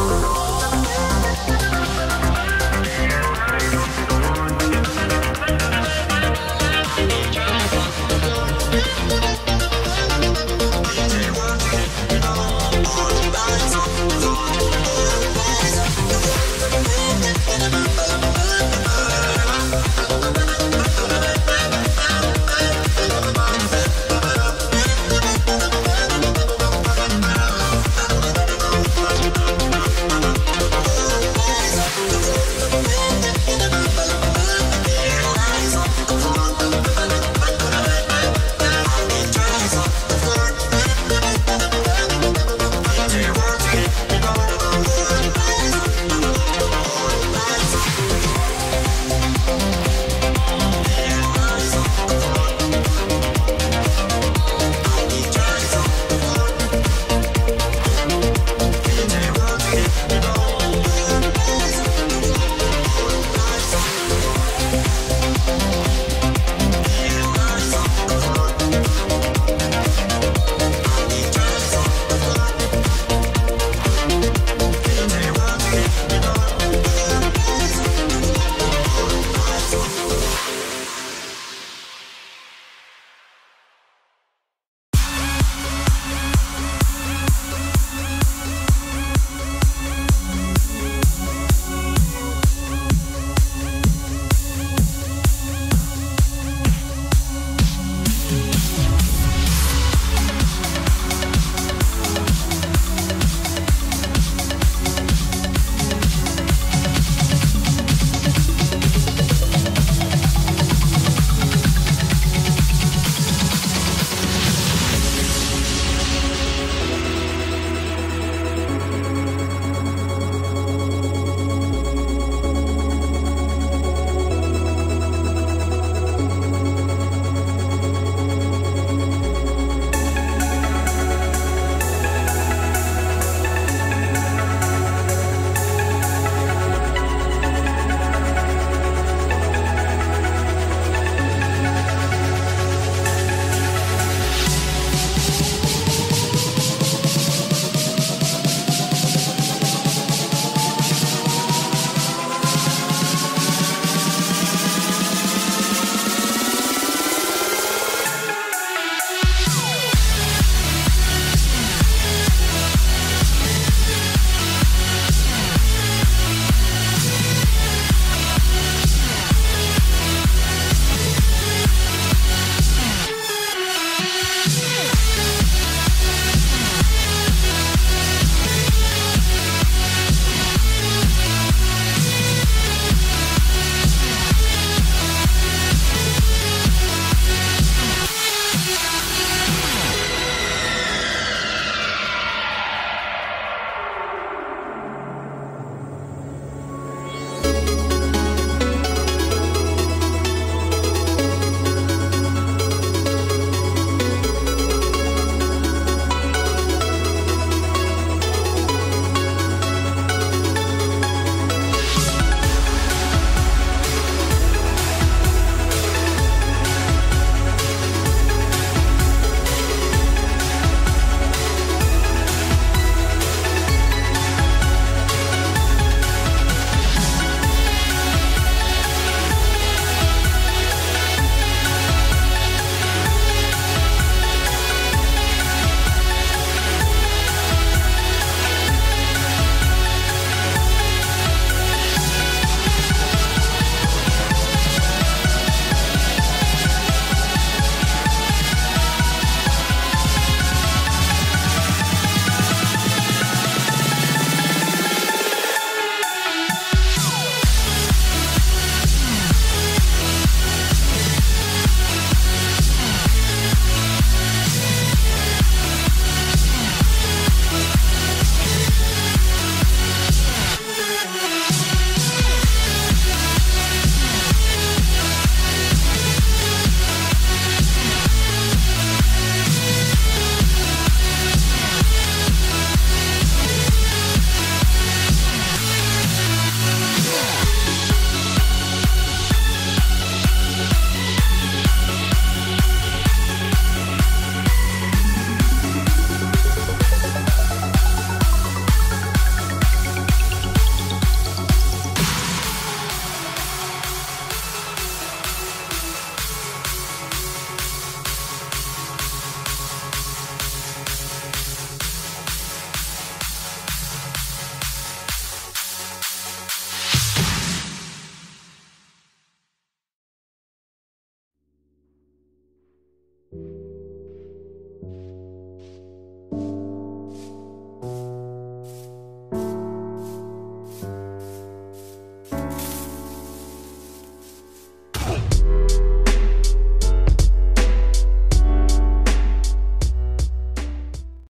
Thank